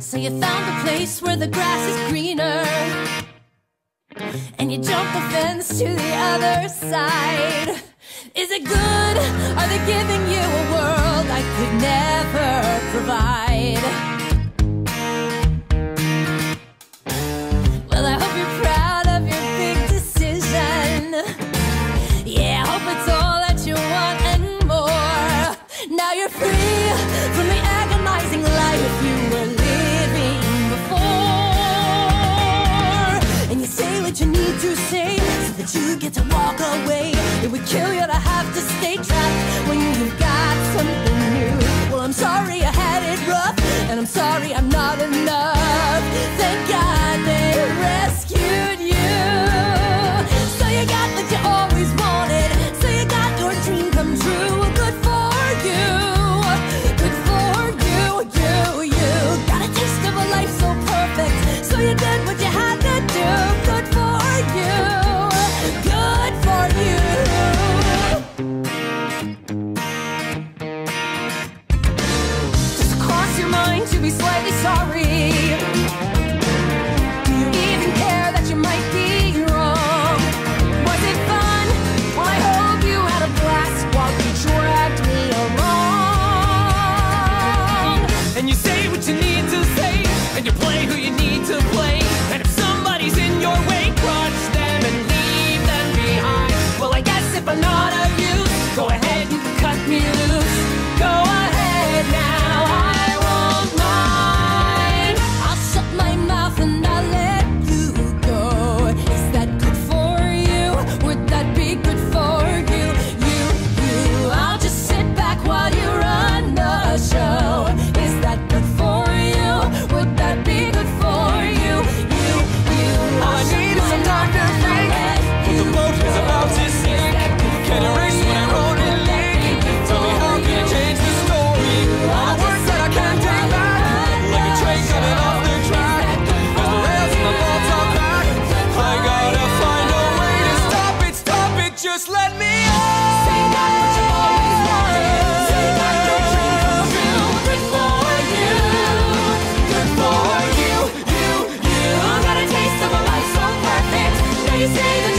you found a place where the grass is greener. And you jump the fence to the other side. Is it good? Are they giving you a world I could never get to walk away. It would kill you to have to stay trapped when you've got something new. Well, I'm sorry I had it rough, and I'm sorry I'm. to be slightly sorry. you say the